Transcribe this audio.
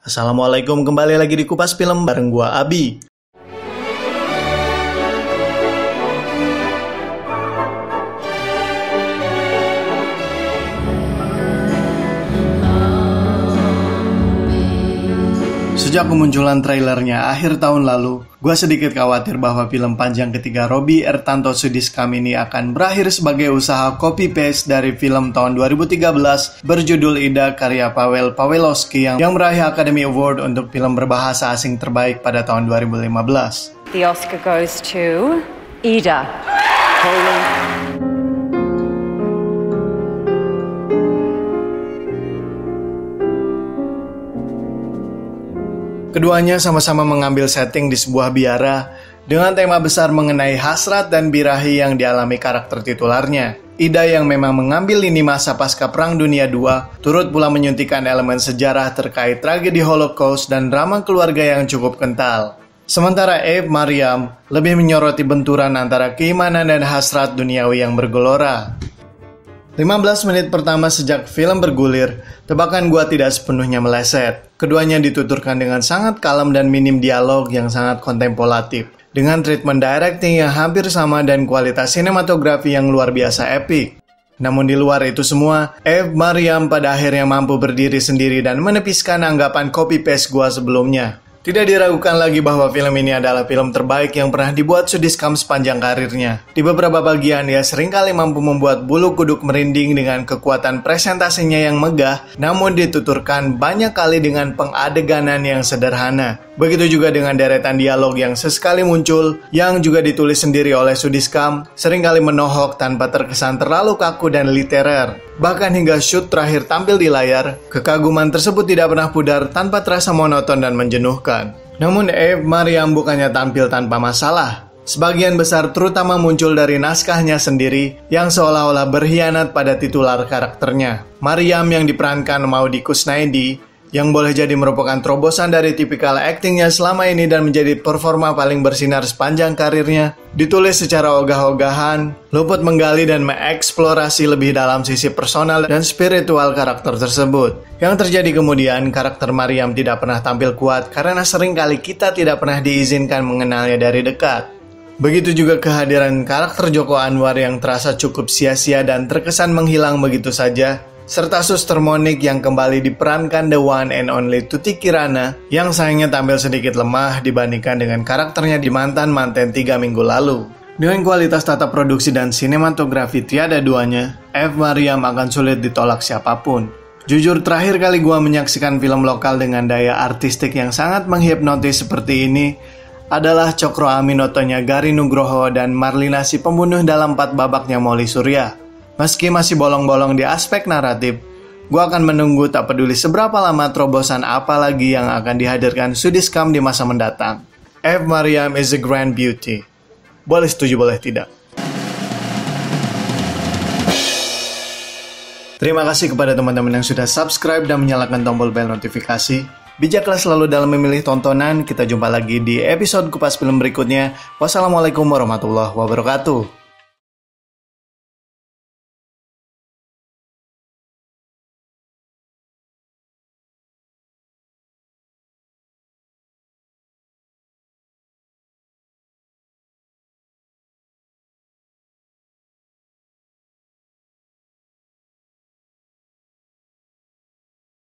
Assalamualaikum kembali lagi di Kupas Film bareng gua Abi. Sejak kemunculan trailernya akhir tahun lalu, gue sedikit khawatir bahwa film panjang ketiga Robi Ertanto Sudiskam ini akan berakhir sebagai usaha copy-paste dari film tahun 2013 berjudul Ida karya Pavel Pawelowski yang, yang meraih Academy Award untuk film berbahasa asing terbaik pada tahun 2015. The Oscar goes to Ida. Keduanya sama-sama mengambil setting di sebuah biara dengan tema besar mengenai hasrat dan birahi yang dialami karakter titularnya. Ida yang memang mengambil lini masa pasca Perang Dunia II, turut pula menyuntikkan elemen sejarah terkait tragedi Holocaust dan drama keluarga yang cukup kental. Sementara Abe Mariam lebih menyoroti benturan antara keimanan dan hasrat duniawi yang bergelora. 15 menit pertama sejak film bergulir, tebakan gua tidak sepenuhnya meleset. Keduanya dituturkan dengan sangat kalem dan minim dialog yang sangat kontemplatif. Dengan treatment directing yang hampir sama dan kualitas sinematografi yang luar biasa epic. Namun di luar itu semua, Eve Mariam pada akhirnya mampu berdiri sendiri dan menepiskan anggapan copy-paste gua sebelumnya. Tidak diragukan lagi bahwa film ini adalah film terbaik yang pernah dibuat Sudiskam sepanjang karirnya. Di beberapa bagian, ia sering kali mampu membuat bulu kuduk merinding dengan kekuatan presentasinya yang megah, namun dituturkan banyak kali dengan pengadeganan yang sederhana. Begitu juga dengan deretan dialog yang sesekali muncul, yang juga ditulis sendiri oleh Sudiskam, sering kali menohok tanpa terkesan terlalu kaku dan literer. Bahkan hingga shoot terakhir tampil di layar, kekaguman tersebut tidak pernah pudar tanpa terasa monoton dan menjenuhkan. Namun Eve Mariam bukannya tampil tanpa masalah. Sebagian besar terutama muncul dari naskahnya sendiri yang seolah-olah berkhianat pada titular karakternya. Mariam yang diperankan Maudi Kusnaidi yang boleh jadi merupakan terobosan dari tipikal aktingnya selama ini dan menjadi performa paling bersinar sepanjang karirnya, ditulis secara ogah-ogahan, luput menggali dan mengeksplorasi lebih dalam sisi personal dan spiritual karakter tersebut. Yang terjadi kemudian, karakter Mariam tidak pernah tampil kuat karena sering kali kita tidak pernah diizinkan mengenalnya dari dekat. Begitu juga kehadiran karakter Joko Anwar yang terasa cukup sia-sia dan terkesan menghilang begitu saja serta suster Monik yang kembali diperankan the one and only Tuti Kirana yang sayangnya tampil sedikit lemah dibandingkan dengan karakternya di mantan-mantan tiga minggu lalu. Dengan kualitas tata produksi dan sinematografi tiada duanya, F. Mariam akan sulit ditolak siapa pun. Jujur terakhir kali gua menyaksikan film lokal dengan daya artistik yang sangat menghipnotis seperti ini adalah Cokro Aminotonya Gari Nugroho dan Marlina si pembunuh dalam empat babaknya Molly Surya. Meski masih bolong-bolong di aspek naratif, gue akan menunggu tak peduli seberapa lama terobosan apa lagi yang akan dihadirkan Sudiskam di masa mendatang. F. Mariam is a grand beauty. Boleh setuju, boleh tidak. Terima kasih kepada teman-teman yang sudah subscribe dan menyalakan tombol bel notifikasi. Bijaklah selalu dalam memilih tontonan. Kita jumpa lagi di episode Kupas Film berikutnya. Wassalamualaikum warahmatullahi wabarakatuh.